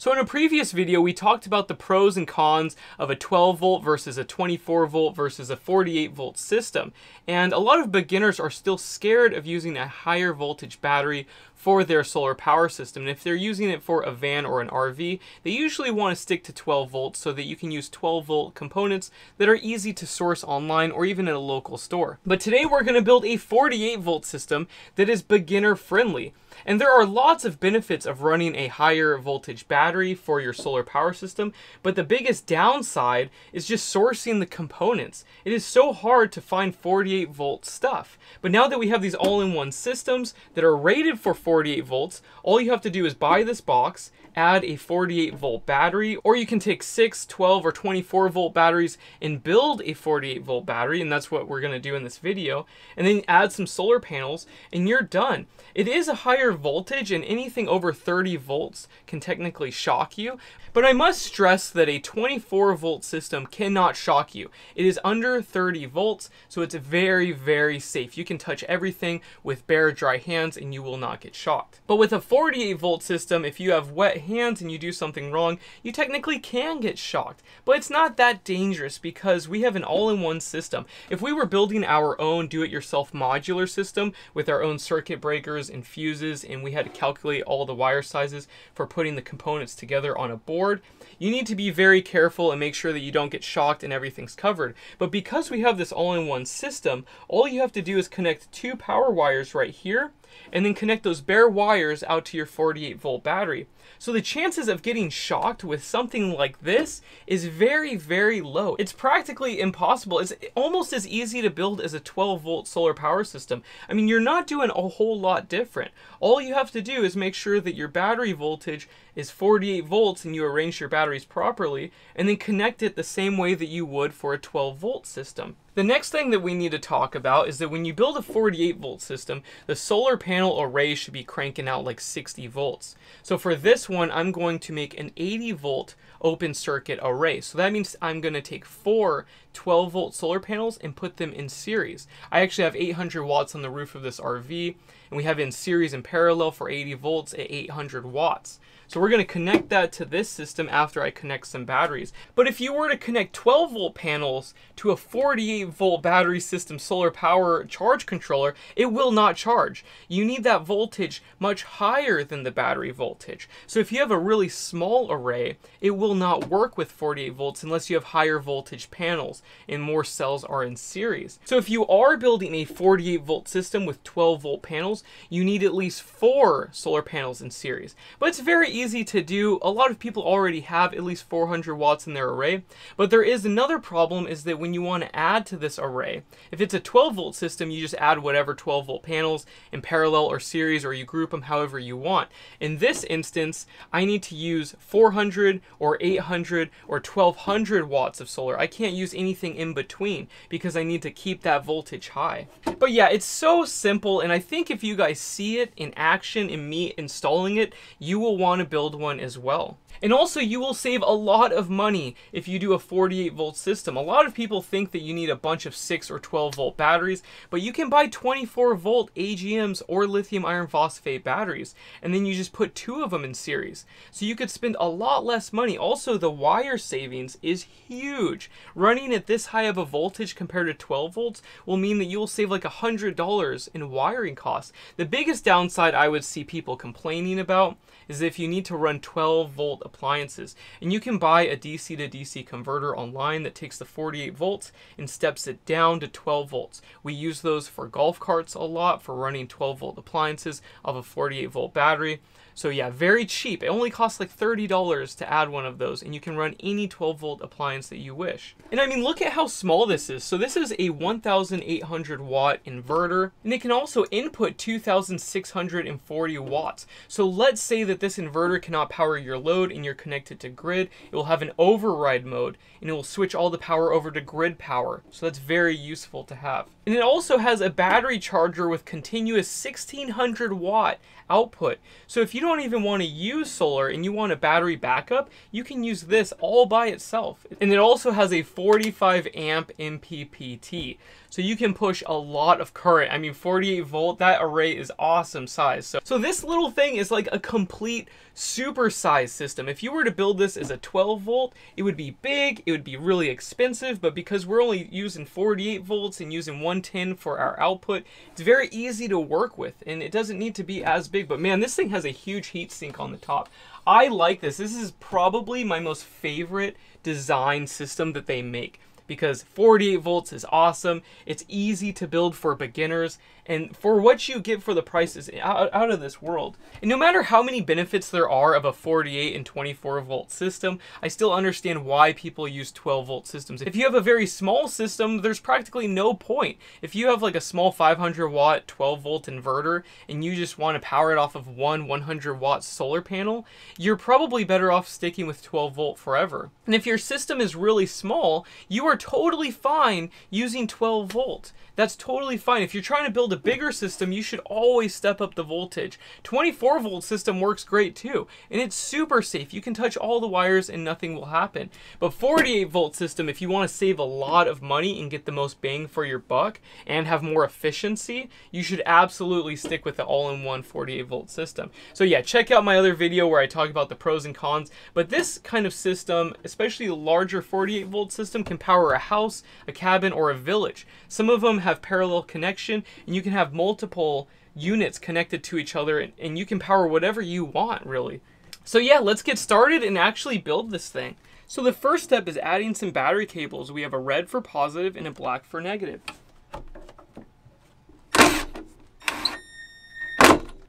So in a previous video, we talked about the pros and cons of a 12 volt versus a 24 volt versus a 48 volt system. And a lot of beginners are still scared of using a higher voltage battery for their solar power system. And if they're using it for a van or an RV, they usually want to stick to 12 volts so that you can use 12 volt components that are easy to source online or even at a local store. But today we're going to build a 48 volt system that is beginner friendly. And there are lots of benefits of running a higher voltage battery for your solar power system, but the biggest downside is just sourcing the components. It is so hard to find 48 volt stuff. But now that we have these all-in-one systems that are rated for 48 volts, all you have to do is buy this box, add a 48 volt battery, or you can take 6, 12, or 24 volt batteries and build a 48 volt battery, and that's what we're going to do in this video, and then add some solar panels, and you're done. It is a higher voltage, and anything over 30 volts can technically shock you, but I must stress that a 24 volt system cannot shock you. It is under 30 volts, so it's very, very safe. You can touch everything with bare, dry hands and you will not get shocked. But with a 48 volt system, if you have wet hands and you do something wrong, you technically can get shocked. But it's not that dangerous because we have an all-in-one system. If we were building our own do-it-yourself modular system with our own circuit breakers and fuses and we had to calculate all the wire sizes for putting the components together on a board, board, you need to be very careful and make sure that you don't get shocked and everything's covered. But because we have this all-in-one system, all you have to do is connect two power wires right here and then connect those bare wires out to your 48 volt battery. So the chances of getting shocked with something like this is very, very low. It's practically impossible. It's almost as easy to build as a 12 volt solar power system. I mean, you're not doing a whole lot different. All you have to do is make sure that your battery voltage is 48 volts and you arrange your batteries properly, and then connect it the same way that you would for a 12 volt system. The next thing that we need to talk about is that when you build a 48 volt system, the solar panel array should be cranking out like 60 volts. So for this one, I'm going to make an 80 volt open circuit array. So that means I'm going to take four 12 volt solar panels and put them in series. I actually have 800 watts on the roof of this RV and we have in series and parallel for 80 volts at 800 watts. So we're going to connect that to this system after I connect some batteries. But if you were to connect 12 volt panels to a 48 volt battery system solar power charge controller, it will not charge. You need that voltage much higher than the battery voltage. So if you have a really small array, it will not work with 48 volts unless you have higher voltage panels and more cells are in series. So if you are building a 48 volt system with 12 volt panels, you need at least four solar panels in series. But it's very easy to do. A lot of people already have at least 400 watts in their array. But there is another problem is that when you want to add to this array, if it's a 12 volt system, you just add whatever 12 volt panels in parallel or series or you group them however you want. In this instance, I need to use 400 or 800 or 1200 watts of solar. I can't use anything in between because I need to keep that voltage high. But yeah, it's so simple and I think if you guys see it in action in me installing it, you will want to build one as well. And also you will save a lot of money if you do a 48 volt system. A lot of people think that you need a bunch of 6 or 12 volt batteries, but you can buy 24 volt AGMs or lithium iron phosphate batteries, and then you just put two of them in series. So you could spend a lot less money. Also, the wire savings is huge. Running at this high of a voltage compared to 12 volts will mean that you will save like $100 in wiring costs. The biggest downside I would see people complaining about is if you need to run 12 volt appliances. And you can buy a DC to DC converter online that takes the 48 volts and steps it down to 12 volts. We use those for golf carts a lot for running 12 volt appliances of a 48 volt battery. So yeah, very cheap. It only costs like $30 to add one of those, and you can run any 12 volt appliance that you wish. And I mean, look at how small this is. So this is a 1,800 watt inverter, and it can also input 2,640 watts. So let's say that this inverter cannot power your load and you're connected to grid. It will have an override mode, and it will switch all the power over to grid power. So that's very useful to have. And it also has a battery charger with continuous 1600 watt output. So if you don't even want to use solar and you want a battery backup, you can use this all by itself. And it also has a 45 amp MPPT. So you can push a lot of current. I mean, 48 volt, that array is awesome size. So, so this little thing is like a complete supersized system. If you were to build this as a 12 volt, it would be big, it would be really expensive, but because we're only using 48 volts and using 110 for our output, it's very easy to work with and it doesn't need to be as big. But man, this thing has a huge heat sink on the top. I like this. This is probably my most favorite design system that they make because 48 volts is awesome. It's easy to build for beginners, and for what you get for the price is out, out of this world. And no matter how many benefits there are of a 48 and 24 volt system, I still understand why people use 12 volt systems. If you have a very small system, there's practically no point. If you have like a small 500 watt 12 volt inverter and you just want to power it off of one 100 watt solar panel, you're probably better off sticking with 12 volt forever. And if your system is really small, you are totally fine using 12 volt. That's totally fine. If you're trying to build a bigger system, you should always step up the voltage. 24 volt system works great too, and it's super safe. You can touch all the wires and nothing will happen. But 48 volt system, if you want to save a lot of money and get the most bang for your buck and have more efficiency, you should absolutely stick with the all-in-one 48 volt system. So yeah, check out my other video where I talk about the pros and cons, but this kind of system, especially the larger 48 volt system, can power a house, a cabin, or a village. Some of them have parallel connection, and you can have multiple units connected to each other, and, and you can power whatever you want, really. So yeah, let's get started and actually build this thing. So the first step is adding some battery cables. We have a red for positive and a black for negative.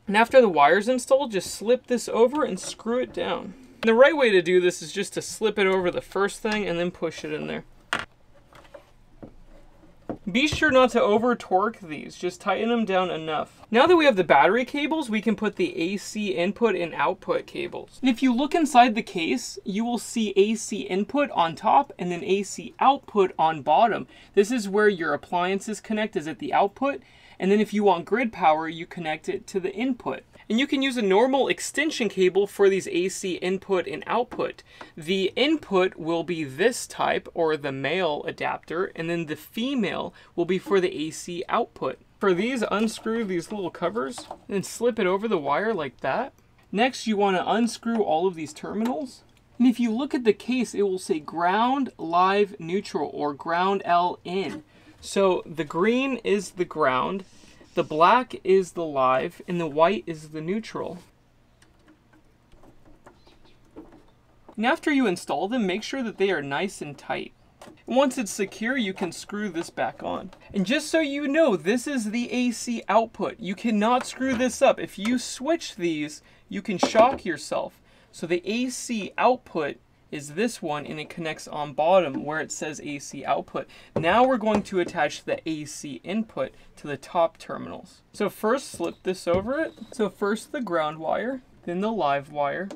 And after the wire's installed, just slip this over and screw it down. And the right way to do this is just to slip it over the first thing and then push it in there. Be sure not to over torque these, just tighten them down enough. Now that we have the battery cables, we can put the AC input and output cables. And if you look inside the case, you will see AC input on top and then AC output on bottom. This is where your appliances connect is at the output. And then if you want grid power, you connect it to the input. And you can use a normal extension cable for these AC input and output. The input will be this type, or the male adapter, and then the female will be for the AC output. For these, unscrew these little covers and slip it over the wire like that. Next, you want to unscrew all of these terminals. And if you look at the case, it will say ground, live, neutral, or ground LN. So the green is the ground, the black is the live and the white is the neutral. And after you install them, make sure that they are nice and tight. Once it's secure, you can screw this back on. And just so you know, this is the AC output. You cannot screw this up. If you switch these, you can shock yourself. So the AC output is this one and it connects on bottom where it says AC output. Now we're going to attach the AC input to the top terminals. So first slip this over it. So first the ground wire, then the live wire,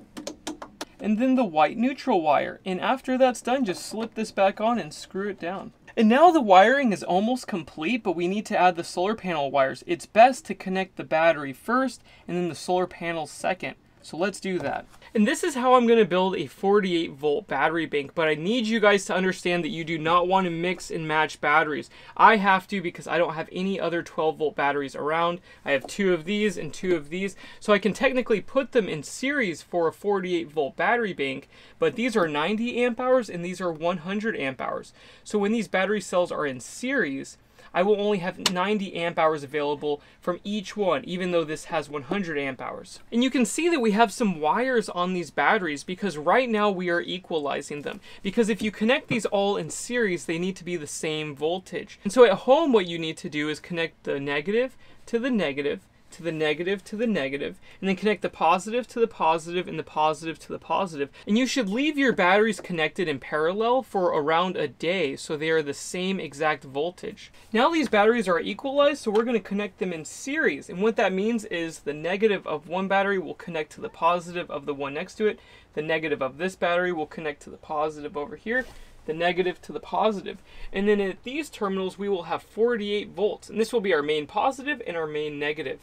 and then the white neutral wire. And after that's done, just slip this back on and screw it down. And now the wiring is almost complete, but we need to add the solar panel wires. It's best to connect the battery first and then the solar panels second. So let's do that. And this is how I'm going to build a 48 volt battery bank, but I need you guys to understand that you do not want to mix and match batteries. I have to because I don't have any other 12 volt batteries around. I have two of these and two of these, so I can technically put them in series for a 48 volt battery bank, but these are 90 amp hours and these are 100 amp hours. So when these battery cells are in series, I will only have 90 amp hours available from each one, even though this has 100 amp hours. And you can see that we have some wires on these batteries because right now we are equalizing them. Because if you connect these all in series, they need to be the same voltage. And so at home, what you need to do is connect the negative to the negative to the negative to the negative, and then connect the positive to the positive and the positive to the positive. And you should leave your batteries connected in parallel for around a day so they are the same exact voltage. Now these batteries are equalized, so we're going to connect them in series. And what that means is the negative of one battery will connect to the positive of the one next to it. The negative of this battery will connect to the positive over here the negative to the positive. And then at these terminals, we will have 48 volts. And this will be our main positive and our main negative.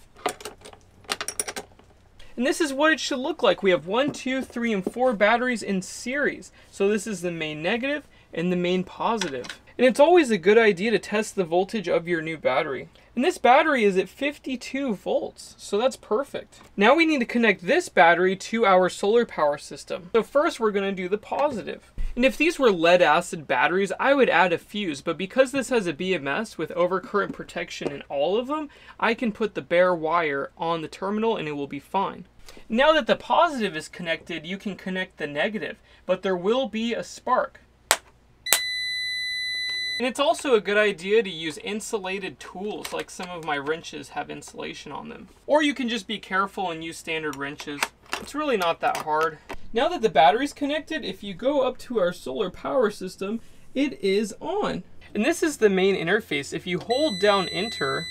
And this is what it should look like. We have one, two, three, and four batteries in series. So this is the main negative, and the main positive. And it's always a good idea to test the voltage of your new battery. And this battery is at 52 volts, so that's perfect. Now we need to connect this battery to our solar power system. So first we're gonna do the positive. And if these were lead acid batteries, I would add a fuse, but because this has a BMS with overcurrent protection in all of them, I can put the bare wire on the terminal and it will be fine. Now that the positive is connected, you can connect the negative, but there will be a spark. And it's also a good idea to use insulated tools, like some of my wrenches have insulation on them. Or you can just be careful and use standard wrenches. It's really not that hard. Now that the battery's connected, if you go up to our solar power system, it is on. And this is the main interface. If you hold down enter,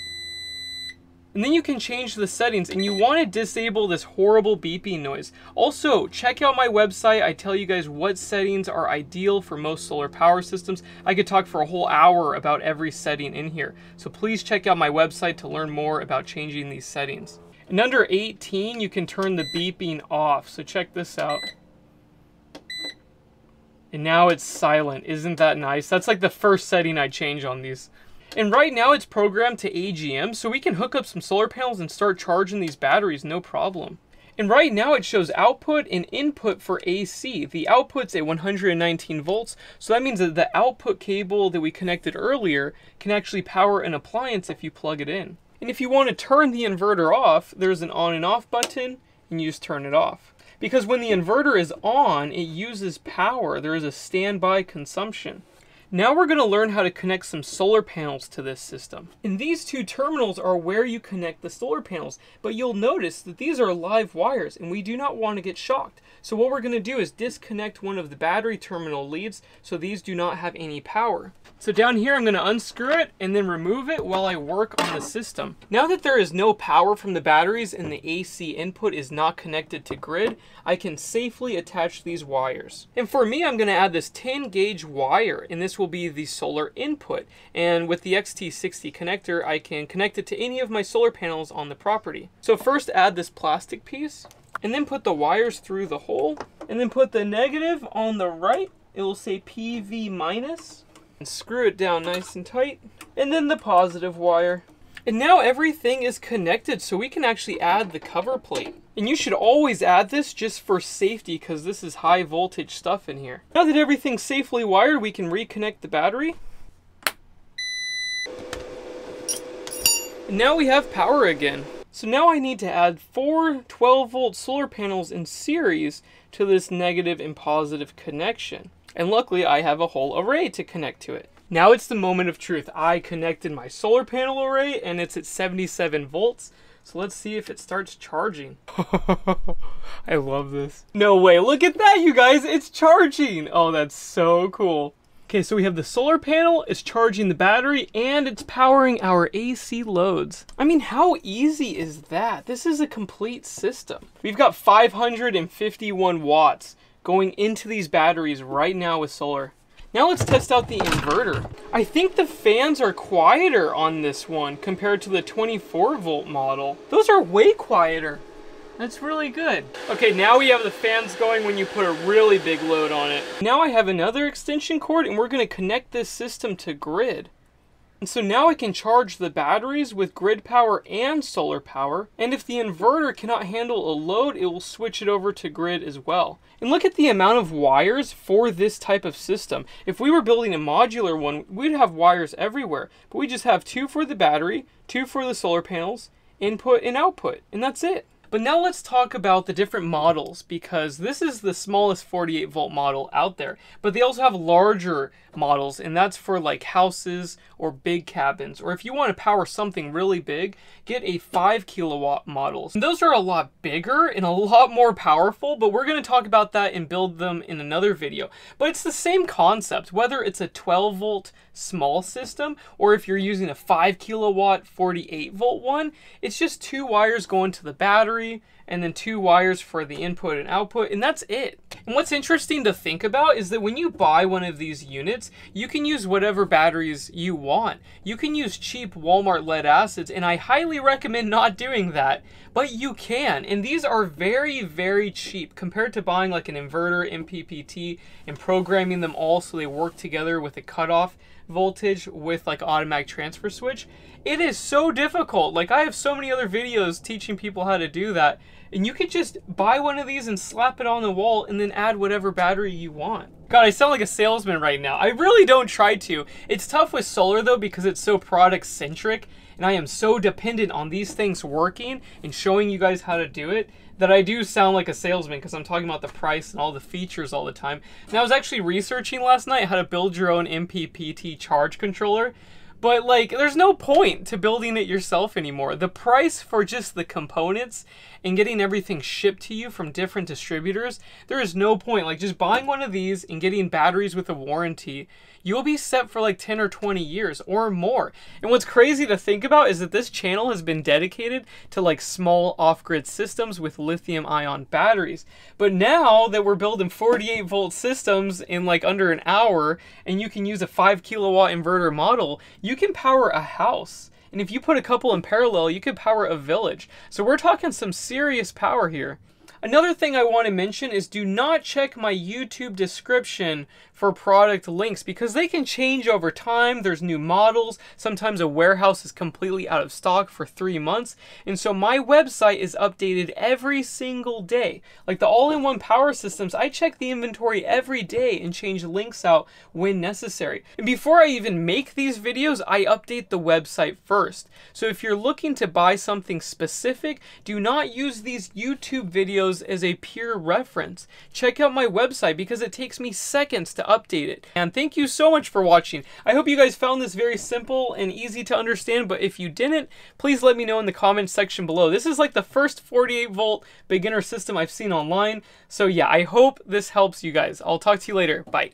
and then you can change the settings and you want to disable this horrible beeping noise. Also, check out my website. I tell you guys what settings are ideal for most solar power systems. I could talk for a whole hour about every setting in here. So please check out my website to learn more about changing these settings. And under 18, you can turn the beeping off. So check this out. And now it's silent. Isn't that nice? That's like the first setting I change on these. And right now it's programmed to AGM, so we can hook up some solar panels and start charging these batteries no problem. And right now it shows output and input for AC. The output's at 119 volts, so that means that the output cable that we connected earlier can actually power an appliance if you plug it in. And if you want to turn the inverter off, there's an on and off button, and you just turn it off. Because when the inverter is on, it uses power. There is a standby consumption. Now we're going to learn how to connect some solar panels to this system. And these two terminals are where you connect the solar panels, but you'll notice that these are live wires and we do not want to get shocked. So what we're going to do is disconnect one of the battery terminal leads so these do not have any power. So down here, I'm gonna unscrew it and then remove it while I work on the system. Now that there is no power from the batteries and the AC input is not connected to grid, I can safely attach these wires. And for me, I'm gonna add this 10 gauge wire and this will be the solar input. And with the XT60 connector, I can connect it to any of my solar panels on the property. So first add this plastic piece and then put the wires through the hole and then put the negative on the right. It will say PV minus and screw it down nice and tight. And then the positive wire. And now everything is connected so we can actually add the cover plate. And you should always add this just for safety because this is high voltage stuff in here. Now that everything's safely wired, we can reconnect the battery. And now we have power again. So now I need to add four 12 volt solar panels in series to this negative and positive connection. And luckily I have a whole array to connect to it. Now it's the moment of truth. I connected my solar panel array and it's at 77 volts. So let's see if it starts charging. I love this. No way, look at that you guys, it's charging. Oh, that's so cool. Okay, so we have the solar panel, it's charging the battery, and it's powering our AC loads. I mean, how easy is that? This is a complete system. We've got 551 watts going into these batteries right now with solar. Now let's test out the inverter. I think the fans are quieter on this one compared to the 24 volt model. Those are way quieter. That's really good. Okay, now we have the fans going when you put a really big load on it. Now I have another extension cord and we're gonna connect this system to grid. And so now I can charge the batteries with grid power and solar power. And if the inverter cannot handle a load, it will switch it over to grid as well. And look at the amount of wires for this type of system. If we were building a modular one, we'd have wires everywhere. But we just have two for the battery, two for the solar panels, input and output, and that's it. But now let's talk about the different models because this is the smallest 48 volt model out there. But they also have larger models and that's for like houses or big cabins. Or if you want to power something really big, get a 5 kilowatt models. And those are a lot bigger and a lot more powerful, but we're going to talk about that and build them in another video. But it's the same concept, whether it's a 12 volt small system or if you're using a 5 kilowatt 48 volt one, it's just two wires going to the battery battery and then two wires for the input and output, and that's it. And what's interesting to think about is that when you buy one of these units, you can use whatever batteries you want. You can use cheap Walmart lead acids, and I highly recommend not doing that, but you can. And these are very, very cheap compared to buying like an inverter, MPPT, and programming them all so they work together with a cutoff voltage with like automatic transfer switch. It is so difficult. Like I have so many other videos teaching people how to do that. And you could just buy one of these and slap it on the wall and then add whatever battery you want. God, I sound like a salesman right now. I really don't try to. It's tough with solar though because it's so product centric and I am so dependent on these things working and showing you guys how to do it that I do sound like a salesman because I'm talking about the price and all the features all the time. And I was actually researching last night how to build your own MPPT charge controller. But like, there's no point to building it yourself anymore. The price for just the components and getting everything shipped to you from different distributors, there is no point. Like just buying one of these and getting batteries with a warranty you'll be set for like 10 or 20 years or more. And what's crazy to think about is that this channel has been dedicated to like small off-grid systems with lithium ion batteries. But now that we're building 48 volt systems in like under an hour and you can use a 5 kilowatt inverter model, you can power a house. And if you put a couple in parallel, you could power a village. So we're talking some serious power here. Another thing I want to mention is do not check my YouTube description for product links because they can change over time. There's new models. Sometimes a warehouse is completely out of stock for three months. And so my website is updated every single day. Like the all-in-one power systems, I check the inventory every day and change links out when necessary. And before I even make these videos, I update the website first. So if you're looking to buy something specific, do not use these YouTube videos as a pure reference. Check out my website because it takes me seconds to update it. And thank you so much for watching. I hope you guys found this very simple and easy to understand, but if you didn't, please let me know in the comments section below. This is like the first 48 volt beginner system I've seen online. So yeah, I hope this helps you guys. I'll talk to you later. Bye.